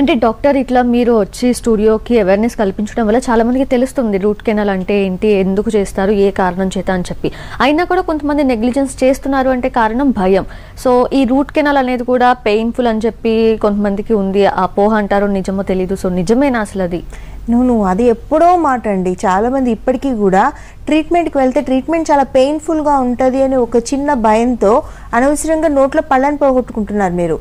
అంటే డాక్టర్ ఇట్లా మీరు వచ్చి స్టూడియోకి అవేర్నెస్ కల్పించడం వల్ల చాలా మందికి తెలుస్తుంది రూట్ కెనాల్ అంటే ఏంటి ఎందుకు చేస్తారు ఏ కారణం చేత అని చెప్పి. అయినా కూడా కొంతమంది నెగ్లిజెన్స్ చేస్తున్నారు అంటే కారణం భయం. సో ఈ రూట్ కెనాల్ అనేది కూడా పెయిన్ఫుల్ అని చెప్పి కొంతమందికి ఉంది. అపోహ అంటారో నిజమో తెలియదు సో నిజమేనా అసలు అది? నువ్వు నువ్వు అది ఎప్పుడో మాట అండి. చాలామంది ఇప్పటికీ కూడా ట్రీట్మెంట్కి వెళ్తే ట్రీట్మెంట్ చాలా పెయిన్ఫుల్గా ఉంటుంది అని ఒక చిన్న భయంతో అనవసరంగా నోట్లో పళ్ళని పోగొట్టుకుంటున్నారు మీరు.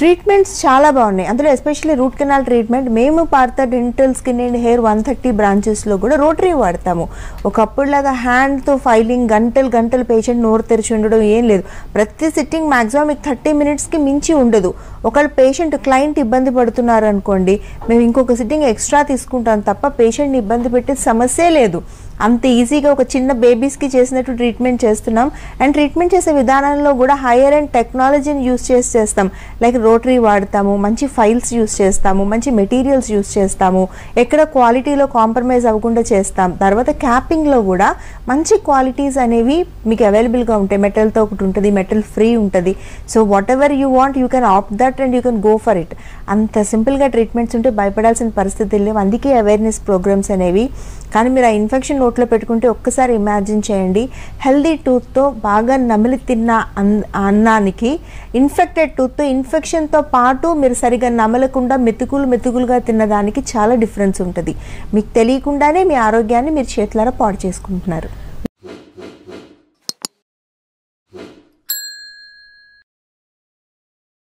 ట్రీట్మెంట్స్ చాలా బాగున్నాయి. అందులో ఎస్పెషల్లీ రూట్ కెనాల్ ట్రీట్మెంట్ మేము Partha dental skin and hair one thirty బ్రాంచెస్లో కూడా రోటరీ వాడతాము. ఒకప్పుడులాగా హ్యాండ్తో ఫైలింగ్ గంటలు గంటలు పేషెంట్ నోరు తెరిచి ఉండడం ఏం లేదు. ప్రతి సిట్టింగ్ మ్యాక్సిమం మీకు థర్టీ మినిట్స్కి మించి ఉండదు. ఒకళ్ళు పేషెంట్ క్లయింట్ ఇబ్బంది పడుతున్నారు అనుకోండి మేము ఇంకొక సిట్టింగ్ ఎక్స్ట్రా తీసుకుంటాం తప్ప పేషెంట్ని ఇబ్బంది పెట్టే సమస్యే లేదు. అంత ఈజీగా ఒక చిన్న బేబీస్కి చేసినట్టు ట్రీట్మెంట్ చేస్తున్నాం. అండ్ ట్రీట్మెంట్ చేసే విధానంలో కూడా హైయర్ అండ్ టెక్నాలజీని యూస్ చేసి చేస్తాం. లైక్ రోటరీ వాడతాము మంచి ఫైల్స్ యూస్ చేస్తాము మంచి మెటీరియల్స్ యూస్ చేస్తాము ఎక్కడ క్వాలిటీలో కాంప్రమైజ్ అవ్వకుండా చేస్తాం. తర్వాత క్యాపింగ్లో కూడా మంచి క్వాలిటీస్ అనేవి మీకు అవైలబుల్గా ఉంటాయి. మెటల్తో ఒకటి ఉంటుంది మెటల్ ఫ్రీ ఉంటుంది. So whatever you want you can opt that and you can go for it అంత సింపుల్గా ట్రీట్మెంట్స్ ఉంటే భయపడాల్సిన పరిస్థితులు లేవు. అందుకే అవేర్నెస్ ప్రోగ్రామ్స్ అనేవి. కానీ మీరు ఆ ఇన్ఫెక్షన్ నోట్లో పెట్టుకుంటే ఒక్కసారి ఇమాజిన్ చేయండి. హెల్దీ టూత్తో బాగా నమిలి తిన్న అన్- అన్నానికి ఇన్ఫెక్టెడ్ టూత్తో ఇన్ఫెక్షన్తో పాటు మీరు సరిగా నమలకుండా మెతుకులు మెతుకులుగా తిన్నదానికి చాలా డిఫరెన్స్ ఉంటుంది. మీకు తెలియకుండానే మీ ఆరోగ్యాన్ని మీరు చేతులారా పాడు చేసుకుంటున్నారు.